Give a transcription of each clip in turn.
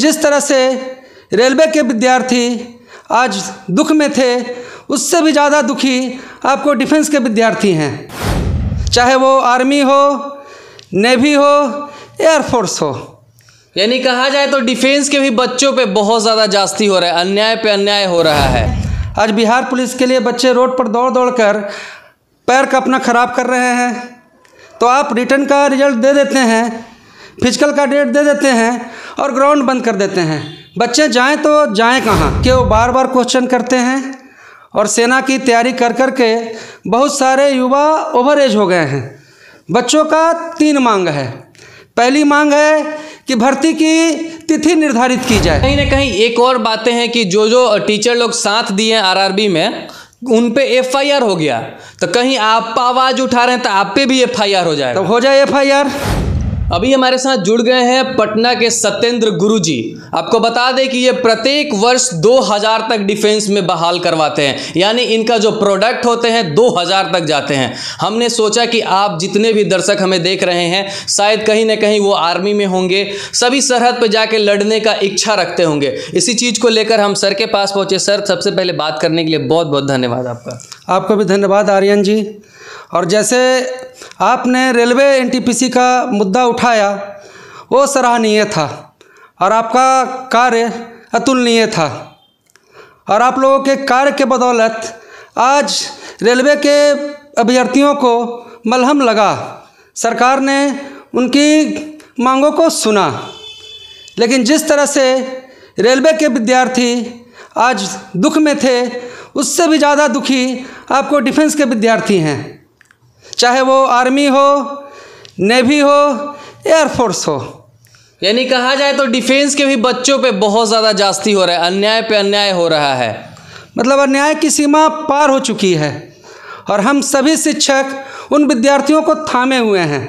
जिस तरह से रेलवे के विद्यार्थी आज दुख में थे उससे भी ज़्यादा दुखी आपको डिफेंस के विद्यार्थी हैं। चाहे वो आर्मी हो नेवी हो एयरफोर्स हो। यानी कहा जाए तो डिफेंस के भी बच्चों पे बहुत ज़्यादा जास्ती हो रहा है अन्याय पे अन्याय हो रहा है। आज बिहार पुलिस के लिए बच्चे रोड पर दौड़ दौड़ कर पैर का अपना ख़राब कर रहे हैं। तो आप रिटर्न का रिज़ल्ट दे देते हैं फ़िज़िकल का डेट दे देते हैं और ग्राउंड बंद कर देते हैं। बच्चे जाएँ तो जाएँ कहाँ? कि वो बार बार क्वेश्चन करते हैं? और सेना की तैयारी कर कर के बहुत सारे युवा ओवर एज हो गए हैं। बच्चों का तीन मांग है। पहली मांग है कि भर्ती की तिथि निर्धारित की जाए। कहीं ना कहीं एक और बातें हैं कि जो जो टीचर लोग साथ दिए हैं आरआरबी में उन पे एफआईआर हो गया। तो कहीं आप आवाज़ उठा रहे हैं तो आप पे भी एफआईआर हो जाए तो हो जाए एफ़ आई आर अभी हमारे साथ जुड़ गए हैं पटना के सत्येंद्र गुरु जी आपको बता दें कि ये प्रत्येक वर्ष 2000 तक डिफेंस में बहाल करवाते हैं। यानी इनका जो प्रोडक्ट होते हैं 2000 तक जाते हैं। हमने सोचा कि आप जितने भी दर्शक हमें देख रहे हैं, शायद कहीं ना कहीं वो आर्मी में होंगे। सभी सरहद पर जाके लड़ने का इच्छा रखते होंगे। इसी चीज़ को लेकर हम सर के पास पहुँचे। सर, सबसे पहले बात करने के लिए बहुत बहुत धन्यवाद आपका। आपका भी धन्यवाद, आर्यन जी। और जैसे आपने रेलवे एनटीपीसी का मुद्दा उठाया, वो सराहनीय था और आपका कार्य अतुलनीय था। और आप लोगों के कार्य के बदौलत आज रेलवे के अभ्यर्थियों को मलहम लगा। सरकार ने उनकी मांगों को सुना। लेकिन जिस तरह से रेलवे के विद्यार्थी आज दुख में थे, उससे भी ज़्यादा दुखी आपको डिफेंस के विद्यार्थी हैं। चाहे वो आर्मी हो नेवी हो एयरफोर्स हो। यानी कहा जाए तो डिफेंस के भी बच्चों पे बहुत ज़्यादा जास्ती हो रहा है अन्याय पे अन्याय हो रहा है। मतलब अन्याय की सीमा पार हो चुकी है और हम सभी शिक्षक उन विद्यार्थियों को थामे हुए हैं।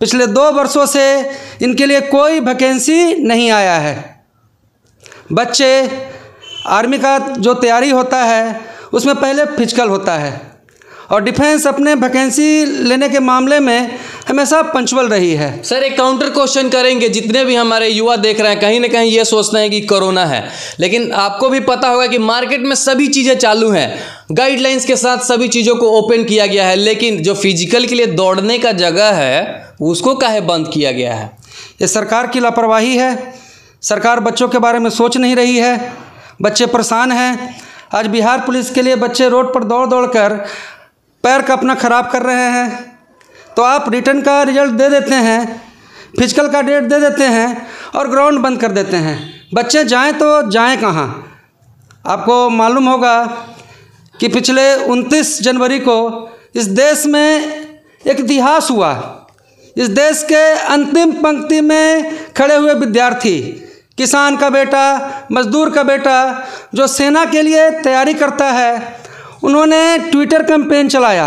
पिछले दो वर्षों से इनके लिए कोई वैकेंसी नहीं आया है। बच्चे आर्मी का जो तैयारी होता है उसमें पहले फ़िज़िकल होता है। और डिफेंस अपने वैकेंसी लेने के मामले में हमेशा पंचवल रही है। सर एक काउंटर क्वेश्चन करेंगे। जितने भी हमारे युवा देख रहे हैं कहीं ना कहीं ये सोचते हैं कि कोरोना है। लेकिन आपको भी पता होगा कि मार्केट में सभी चीज़ें चालू हैं। गाइडलाइंस के साथ सभी चीज़ों को ओपन किया गया है लेकिन जो फ़िज़िकल के लिए दौड़ने का जगह है उसको काहे बंद किया गया है? ये सरकार की लापरवाही है। सरकार बच्चों के बारे में सोच नहीं रही है। बच्चे परेशान हैं। आज बिहार पुलिस के लिए बच्चे रोड पर दौड़ दौड़ कर पैर का अपना ख़राब कर रहे हैं। तो आप रिटर्न का रिज़ल्ट दे देते हैं फ़िज़िकल का डेट दे देते हैं और ग्राउंड बंद कर देते हैं। बच्चे जाएँ तो जाएँ कहाँ? आपको मालूम होगा कि पिछले 29 जनवरी को इस देश में एक इतिहास हुआ। इस देश के अंतिम पंक्ति में खड़े हुए विद्यार्थी, किसान का बेटा, मजदूर का बेटा, जो सेना के लिए तैयारी करता है उन्होंने ट्विटर कैंपेन चलाया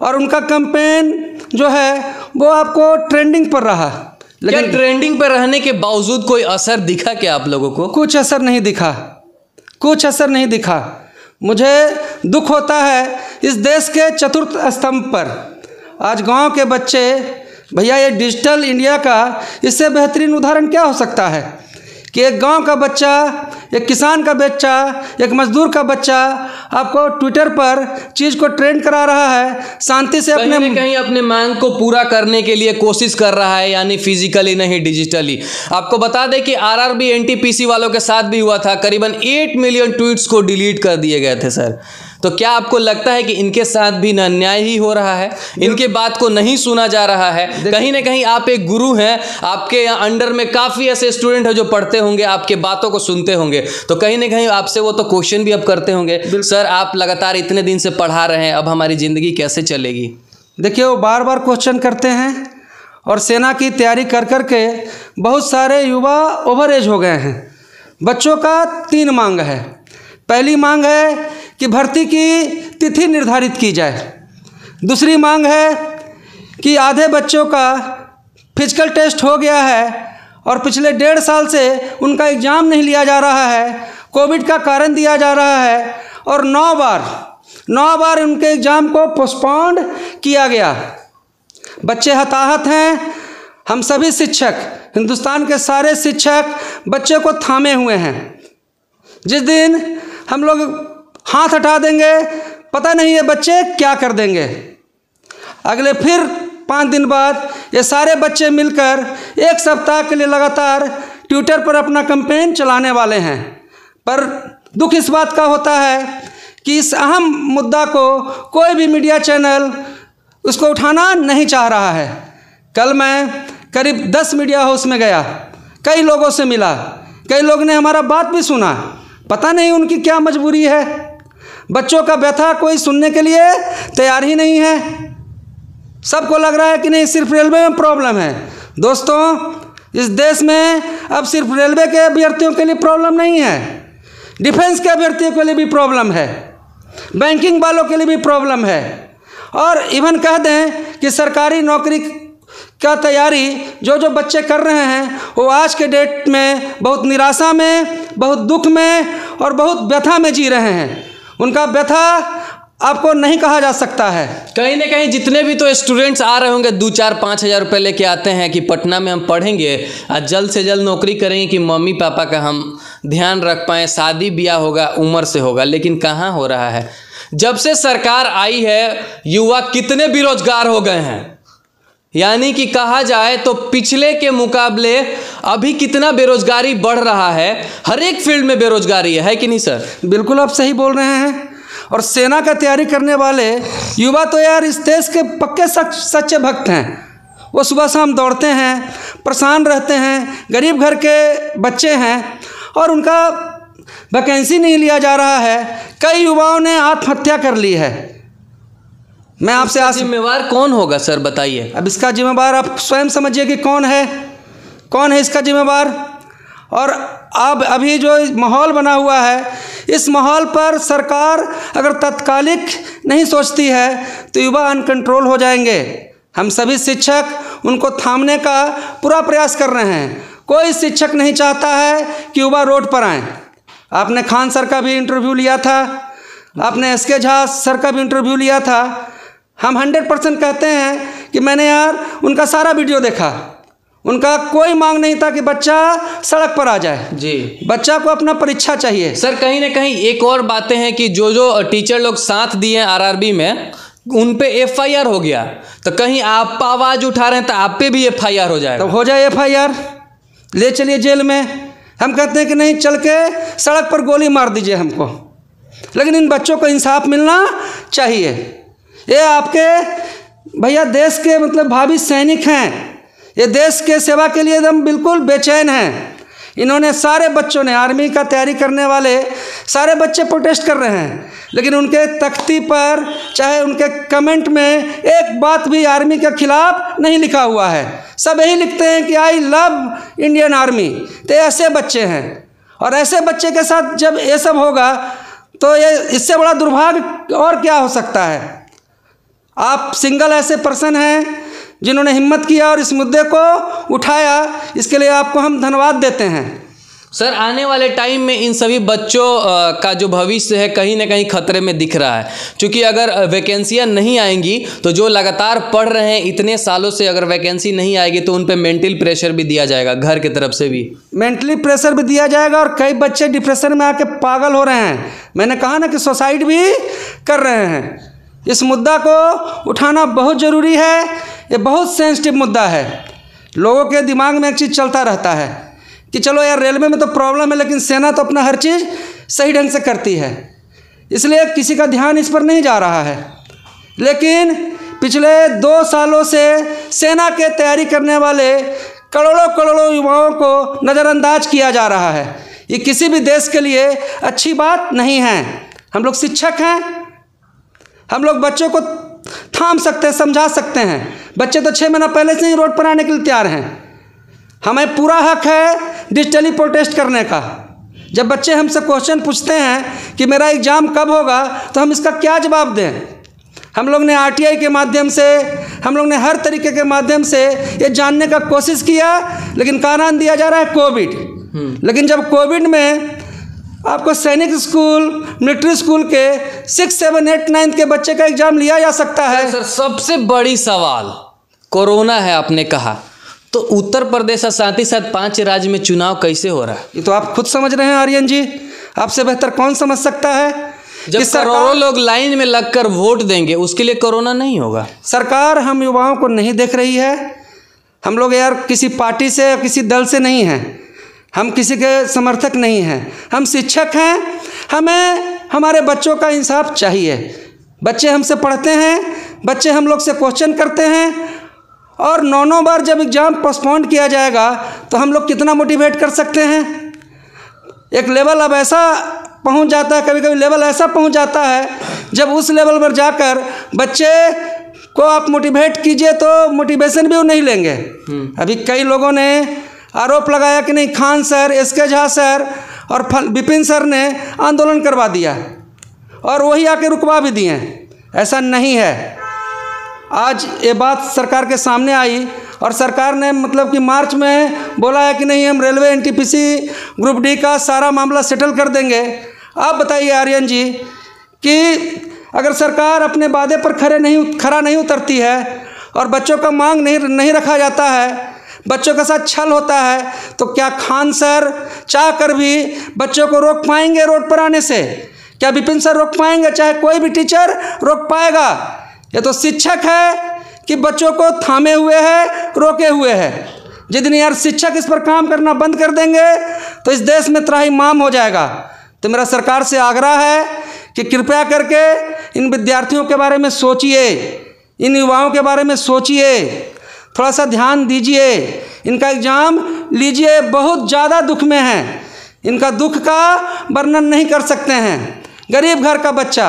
और उनका कैंपेन जो है वो आपको ट्रेंडिंग पर रहा। लेकिन ट्रेंडिंग पर रहने के बावजूद कोई असर दिखा क्या आप लोगों को? कुछ असर नहीं दिखा। कुछ असर नहीं दिखा। मुझे दुख होता है इस देश के चतुर्थ स्तंभ पर। आज गाँव के बच्चे भैया ये डिजिटल इंडिया का इससे बेहतरीन उदाहरण क्या हो सकता है? कि एक गाँव का बच्चा एक किसान का बच्चा एक मजदूर का बच्चा आपको ट्विटर पर चीज़ को ट्रेंड करा रहा है शांति से अपने कहीं, कहीं अपने मांग को पूरा करने के लिए कोशिश कर रहा है यानी फिजिकली नहीं डिजिटली आपको बता दें कि आरआरबी एनटीपीसी वालों के साथ भी हुआ था करीबन एट मिलियन ट्वीट्स को डिलीट कर दिए गए थे सर तो क्या आपको लगता है कि इनके साथ भी अन्याय ही हो रहा है? इनके बात को नहीं सुना जा रहा है। कहीं ना कहीं आप एक गुरु हैं आपके यहाँ अंडर में काफ़ी ऐसे स्टूडेंट हैं जो पढ़ते होंगे आपके बातों को सुनते होंगे। तो कहीं ना कहीं आपसे वो तो क्वेश्चन भी अब करते होंगे। सर आप लगातार इतने दिन से पढ़ा रहे हैं अब हमारी ज़िंदगी कैसे चलेगी? देखिए वो बार बार क्वेश्चन करते हैं और सेना की तैयारी कर कर के बहुत सारे युवा ओवर एज हो गए हैं। बच्चों का तीन मांग है। पहली मांग है कि भर्ती की तिथि निर्धारित की जाए। दूसरी मांग है कि आधे बच्चों का फ़िज़िकल टेस्ट हो गया है और पिछले डेढ़ साल से उनका एग्ज़ाम नहीं लिया जा रहा है, कोविड का कारण दिया जा रहा है और नौ बार नौ बार उनके एग्ज़ाम को पोस्टपोन्ड किया गया। बच्चे हताहत हैं। हम सभी शिक्षक, हिंदुस्तान के सारे शिक्षक बच्चे को थामे हुए हैं। जिस दिन हम लोग हाथ हटा देंगे। पता नहीं ये बच्चे क्या कर देंगे। अगले फिर पाँच दिन बाद ये सारे बच्चे मिलकर एक सप्ताह के लिए लगातार ट्विटर पर अपना कैंपेन चलाने वाले हैं। पर दुख इस बात का होता है कि इस अहम मुद्दा को कोई भी मीडिया चैनल उसको उठाना नहीं चाह रहा है। कल मैं करीब दस मीडिया हाउस में गया। कई लोगों से मिला। कई लोग ने हमारा बात भी सुना। पता नहीं उनकी क्या मजबूरी है। बच्चों का व्यथा कोई सुनने के लिए तैयार ही नहीं है। सबको लग रहा है कि नहीं, सिर्फ़ रेलवे में प्रॉब्लम है। दोस्तों, इस देश में अब सिर्फ़ रेलवे के अभ्यर्थियों के लिए प्रॉब्लम नहीं है। डिफेंस के अभ्यर्थियों के लिए भी प्रॉब्लम है। बैंकिंग वालों के लिए भी प्रॉब्लम है। और इवन कह दें कि सरकारी नौकरी का तैयारी जो जो बच्चे कर रहे हैं, वो आज के डेट में बहुत निराशा में, बहुत दुख में और बहुत व्यथा में जी रहे हैं। उनका व्यथा आपको नहीं कहा जा सकता है। कहीं ना कहीं जितने भी तो स्टूडेंट्स आ रहे होंगे, दो, चार, पाँच हज़ार रुपये लेके आते हैं कि पटना में हम पढ़ेंगे और जल्द से जल्द नौकरी करेंगे कि मम्मी, पापा का हम ध्यान रख पाएँ, शादी ब्याह होगा, उम्र से होगा, लेकिन कहाँ हो रहा है? जब से सरकार आई है, युवा कितने बेरोजगार हो गए हैं? यानी कि कहा जाए तो पिछले के मुकाबले अभी कितना बेरोजगारी बढ़ रहा है? हर एक फ़ील्ड में बेरोजगारी है, है कि नहीं सर? बिल्कुल आप सही बोल रहे हैं। और सेना का तैयारी करने वाले युवा तो यार इस देश के पक्के सच, सच्चे भक्त हैं। वो सुबह शाम दौड़ते हैं परेशान रहते हैं गरीब घर के बच्चे हैं और उनका वैकेंसी नहीं लिया जा रहा है। कई युवाओं ने आत्महत्या कर ली है। मैं आपसे आज जिम्मेवार कौन होगा सर बताइए। अब इसका जिम्मेवार आप स्वयं समझिए कि कौन है। कौन है इसका जिम्मेवार? और अब अभी जो माहौल बना हुआ है इस माहौल पर सरकार अगर तत्कालिक नहीं सोचती है तो युवा अनकंट्रोल हो जाएँगे। हम सभी शिक्षक उनको थामने का पूरा प्रयास कर रहे हैं। कोई शिक्षक नहीं चाहता है कि युवा रोड पर आए। आपने खान सर का भी इंटरव्यू लिया था। आपने एस के झा सर का भी इंटरव्यू लिया था। हम हंड्रेड परसेंट कहते हैं कि मैंने यार उनका सारा वीडियो देखा। उनका कोई मांग नहीं था कि बच्चा सड़क पर आ जाए। जी। बच्चा को अपना परीक्षा चाहिए। सर कहीं ना कहीं एक और बातें हैं कि जो जो टीचर लोग साथ दिए आरआरबी में उन पे एफआईआर हो गया। तो कहीं आप आवाज़ उठा रहे हैं तो आप पे भी एफआईआर हो जाए तो हो जाए एफआईआर। ले चलिए जेल में। हम कहते हैं कि नहीं चल के सड़क पर गोली मार दीजिए हमको। लेकिन इन बच्चों को इंसाफ मिलना चाहिए। ये आपके भैया देश के मतलब भावी सैनिक हैं। ये देश के सेवा के लिए एकदम बिल्कुल बेचैन हैं। इन्होंने सारे बच्चों ने, आर्मी का तैयारी करने वाले सारे बच्चे प्रोटेस्ट कर रहे हैं। लेकिन उनके तख्ती पर, चाहे उनके कमेंट में एक बात भी आर्मी के खिलाफ नहीं लिखा हुआ है। सब यही लिखते हैं कि आई लव इंडियन आर्मी तो ऐसे बच्चे हैं। और ऐसे बच्चे के साथ जब ये सब होगा तो ये, इससे बड़ा दुर्भाग्य और क्या हो सकता है? आप सिंगल ऐसे पर्सन हैं जिन्होंने हिम्मत किया और इस मुद्दे को उठाया इसके लिए आपको हम धन्यवाद देते हैं। सर आने वाले टाइम में इन सभी बच्चों का जो भविष्य है कहीं ना कहीं खतरे में दिख रहा है। क्योंकि अगर वैकेंसियाँ नहीं आएँगी तो जो लगातार पढ़ रहे हैं इतने सालों से अगर वैकेंसी नहीं आएगी तो उन पर मेंटल प्रेशर भी दिया जाएगा घर की तरफ़ से भी। मेंटली प्रेशर भी दिया जाएगा और कई बच्चे डिप्रेशन में आके पागल हो रहे हैं। मैंने कहा ना कि सुसाइड भी कर रहे हैं। इस मुद्दा को उठाना बहुत ज़रूरी है। ये बहुत सेंसिटिव मुद्दा है। लोगों के दिमाग में एक चीज़ चलता रहता है कि चलो यार रेलवे में तो प्रॉब्लम है, लेकिन सेना तो अपना हर चीज़ सही ढंग से करती है। इसलिए किसी का ध्यान इस पर नहीं जा रहा है। लेकिन पिछले दो सालों से सेना के तैयारी करने वाले करोड़ों करोड़ों युवाओं को नज़रअंदाज किया जा रहा है। ये किसी भी देश के लिए अच्छी बात नहीं है। हम लोग शिक्षक हैं हम लोग बच्चों को थाम सकते हैं समझा सकते हैं। बच्चे तो छः महीना पहले से ही रोड पर आने के लिए तैयार हैं। हमें पूरा हक है डिजिटली प्रोटेस्ट करने का। जब बच्चे हमसे क्वेश्चन पूछते हैं कि मेरा एग्ज़ाम कब होगा तो हम इसका क्या जवाब दें? हम लोग ने आरटीआई के माध्यम से हम लोग ने हर तरीके के माध्यम से ये जानने का कोशिश किया लेकिन कारण दिया जा रहा है कोविड हम्म। लेकिन जब कोविड में आपको सैनिक स्कूल मिलिट्री स्कूल के सिक्स सेवन एट नाइन्थ के बच्चे का एग्ज़ाम लिया जा सकता है। सर सबसे बड़ी सवाल कोरोना है आपने कहा। तो उत्तर प्रदेश और साथ ही साथ पाँच राज्य में चुनाव कैसे हो रहा है? ये तो आप खुद समझ रहे हैं आर्यन जी। आपसे बेहतर कौन समझ सकता है? जब करोड़ों लोग लाइन में लगकर वोट देंगे उसके लिए कोरोना नहीं होगा। सरकार हम युवाओं को नहीं देख रही है। हम लोग यार किसी पार्टी से या किसी दल से नहीं हैं। हम किसी के समर्थक नहीं हैं। हम शिक्षक हैं। हमें हमारे बच्चों का इंसाफ चाहिए। बच्चे हमसे पढ़ते हैं। बच्चे हम लोग से क्वेश्चन करते हैं। और नौ नौ बार जब एग्ज़ाम पोस्टपोन किया जाएगा तो हम लोग कितना मोटिवेट कर सकते हैं? एक लेवल अब ऐसा पहुँच जाता है कभी कभी लेवल ऐसा पहुँच जाता है जब उस लेवल पर जाकर बच्चे को आप मोटिवेट कीजिए तो मोटिवेशन भी वो नहीं लेंगे। अभी कई लोगों ने आरोप लगाया कि नहीं, खान सर एस के झा सर और विपिन सर ने आंदोलन करवा दिया और वही आके रुकवा भी दिए ऐसा नहीं है। आज ये बात सरकार के सामने आई और सरकार ने मतलब कि मार्च में बोला है कि नहीं, हम रेलवे एनटीपीसी ग्रुप डी का सारा मामला सेटल कर देंगे। आप बताइए आर्यन जी कि अगर सरकार अपने वादे पर खड़े नहीं, खरा नहीं उतरती है और बच्चों का मांग नहीं नहीं रखा जाता है बच्चों के साथ छल होता है तो क्या खान सर चाह कर भी बच्चों को रोक पाएँगे रोड पर आने से? क्या विपिन सर रोक पाएँगे? चाहे कोई भी टीचर रोक पाएगा? ये तो शिक्षक है कि बच्चों को थामे हुए है, रोके हुए है। जितनी यार शिक्षक इस पर काम करना बंद कर देंगे तो इस देश में त्राही माम हो जाएगा। तो मेरा सरकार से आग्रह है कि कृपया करके इन विद्यार्थियों के बारे में सोचिए, इन युवाओं के बारे में सोचिए। थोड़ा सा ध्यान दीजिए। इनका एग्ज़ाम लीजिए बहुत ज़्यादा दुख में है। इनका दुख का वर्णन नहीं कर सकते हैं। गरीब घर का बच्चा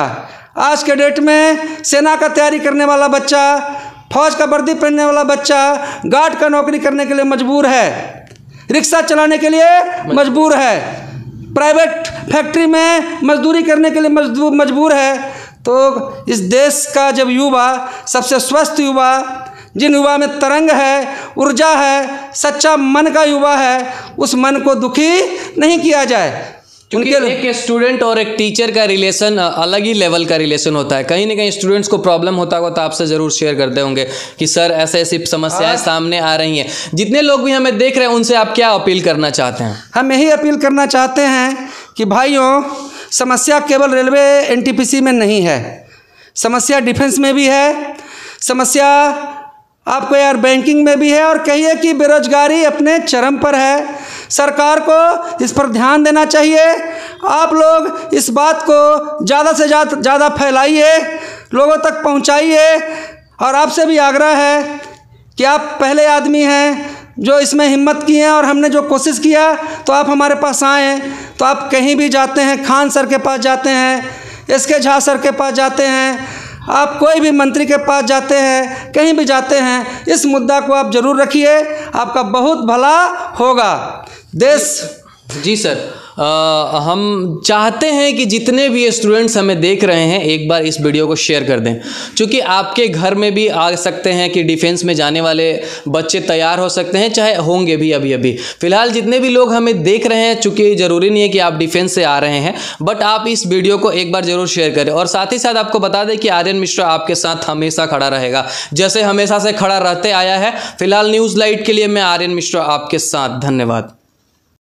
आज के डेट में सेना का तैयारी करने वाला बच्चा फौज का वर्दी पहनने वाला बच्चा गार्ड का नौकरी करने के लिए मजबूर है। रिक्शा चलाने के लिए मजबूर। है। प्राइवेट फैक्ट्री में मजदूरी करने के लिए मजबूर है। तो इस देश का जब युवा सबसे स्वस्थ युवा जिन युवा में तरंग है ऊर्जा है सच्चा मन का युवा है उस मन को दुखी नहीं किया जाए। क्योंकि एक स्टूडेंट और एक टीचर का रिलेशन अलग ही लेवल का रिलेशन होता है। कहीं ना कहीं स्टूडेंट्स को प्रॉब्लम होता होगा तो आपसे ज़रूर शेयर करते होंगे कि सर ऐसे ऐसी समस्याएँ सामने आ रही हैं। जितने लोग भी हमें देख रहे हैं उनसे आप क्या अपील करना चाहते हैं? हम यही अपील करना चाहते हैं कि भाइयों समस्या केवल रेलवे एनटीपीसी में नहीं है। समस्या डिफेंस में भी है। समस्या आपको यार बैंकिंग में भी है और कहिए कि बेरोजगारी अपने चरम पर है। सरकार को इस पर ध्यान देना चाहिए। आप लोग इस बात को ज़्यादा से ज़्यादा ज़्यादा फैलाइए, लोगों तक पहुंचाइए। और आपसे भी आग्रह है कि आप पहले आदमी हैं जो इसमें हिम्मत किए हैं और हमने जो कोशिश किया तो आप हमारे पास आए तो आप कहीं भी जाते हैं, खान सर के पास जाते हैं, एस के झा सर के पास जाते हैं। आप कोई भी मंत्री के पास जाते हैं, कहीं भी जाते हैं, इस मुद्दा को आप ज़रूर रखिए, आपका बहुत भला होगा। देश जी सर आ, हम चाहते हैं कि जितने भी स्टूडेंट्स हमें देख रहे हैं एक बार इस वीडियो को शेयर कर दें। क्योंकि आपके घर में भी आ सकते हैं कि डिफेंस में जाने वाले बच्चे तैयार हो सकते हैं चाहे होंगे भी अभी अभी फ़िलहाल जितने भी लोग हमें देख रहे हैं चूँकि ज़रूरी नहीं है कि आप डिफेंस से आ रहे हैं बट आप इस वीडियो को एक बार ज़रूर शेयर करें। और साथ ही साथ आपको बता दें कि आर्यन मिश्रा आपके साथ हमेशा खड़ा रहेगा। जैसे हमेशा से खड़ा रहते आया है फ़िलहाल न्यूज़ लाइट के लिए मैं आर्यन मिश्रा आपके साथ। धन्यवाद।